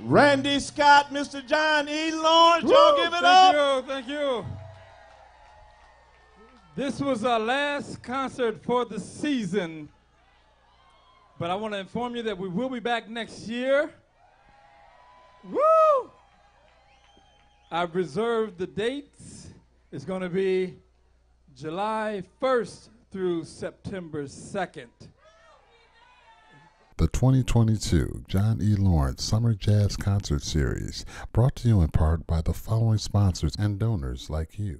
Randy Scott, Mr. John E. Lawrence. Woo! Y'all give it thank up. you, thank you. This was our last concert for the season, but I want to inform you that we will be back next year. Woo! I've reserved the dates. It's going to be July 1st through September 2nd. The 2022 John E. Lawrence Summer Jazz Concert Series, brought to you in part by the following sponsors and donors like you.